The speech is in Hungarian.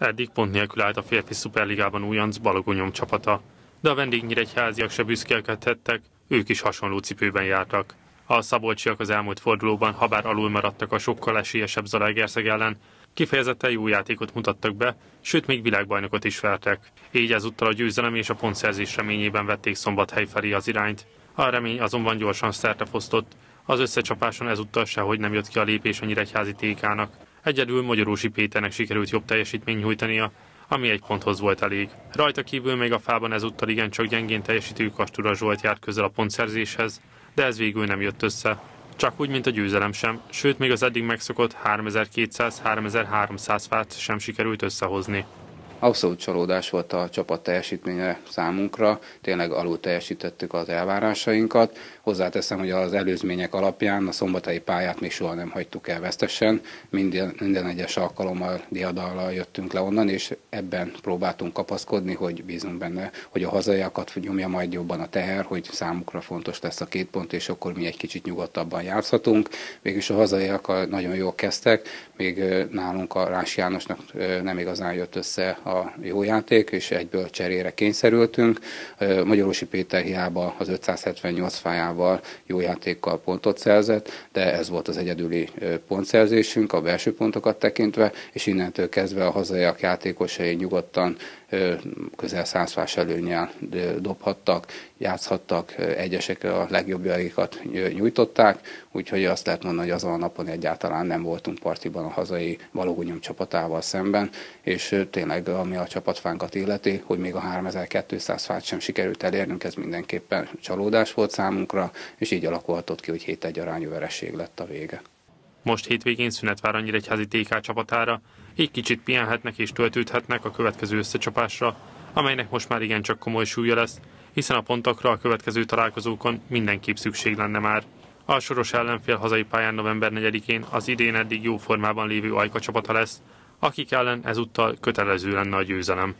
Eddig pont nélkül állt a férfi szuperligában újonc Balogonyom csapata, de a vendégnyíregyháziak se büszkélkedhettek, ők is hasonló cipőben jártak. A szabolcsiak az elmúlt fordulóban, habár alul maradtak a sokkal esélyesebb Zalaegerszeg ellen, kifejezetten jó játékot mutattak be, sőt még világbajnokot is vertek. Így ezúttal a győzelem és a pontszerzés reményében vették Szombathely felé az irányt. A remény azonban gyorsan szerte fosztott, az összecsapáson ezúttal sehogy nem jött ki a lépés a nyíregyházi tékának. Egyedül Magyarósi Péternek sikerült jobb teljesítmény nyújtania, ami egy ponthoz volt elég. Rajta kívül még a fában ezúttal igencsak gyengén teljesítő Kastura Zsolt járt közel a pontszerzéshez, de ez végül nem jött össze. Csak úgy, mint a győzelem sem, sőt még az eddig megszokott 3200-3300 fát sem sikerült összehozni. Abszolút csalódás volt a csapat teljesítménye számunkra, tényleg alul teljesítettük az elvárásainkat. Hozzáteszem, hogy az előzmények alapján a szombatai pályát még soha nem hagytuk el vesztesen, minden, minden egyes alkalommal diadallal jöttünk le onnan, és ebben próbáltunk kapaszkodni, hogy bízunk benne, hogy a hazaiakat nyomja majd jobban a teher, hogy számukra fontos lesz a két pont, és akkor mi egy kicsit nyugodtabban játszhatunk. Végülis a hazaiak nagyon jól kezdtek, még nálunk a Rás Jánosnak nem igazán jött össze jó játék, és egyből cserére kényszerültünk. Magyarosi Péter hiába az 578 fájával jó játékkal pontot szerzett, de ez volt az egyedüli pontszerzésünk a belső pontokat tekintve, és innentől kezdve a hazaiak játékosai nyugodtan közel százfás előnyel dobhattak, játszhattak, egyesek a legjobbjaikat nyújtották, úgyhogy azt lehet mondani, hogy azon a napon egyáltalán nem voltunk partiban a hazai valógonyom csapatával szemben, és tényleg ami a csapatfánkat illeti, hogy még a 3200 fát sem sikerült elérnünk, ez mindenképpen csalódás volt számunkra, és így alakulhatott ki, hogy 7-1 arányú vereség lett a vége. Most hétvégén szünet vár a Nyíregyházi TK csapatára, így kicsit pihenhetnek és töltődhetnek a következő összecsapásra, amelynek most már igencsak komoly súlya lesz, hiszen a pontokra a következő találkozókon mindenképp szükség lenne már. A soros ellenfél hazai pályán november 4-én az idén eddig jó formában lévő Ajka csapata lesz, akik ellen ezúttal kötelező lenne a győzelem.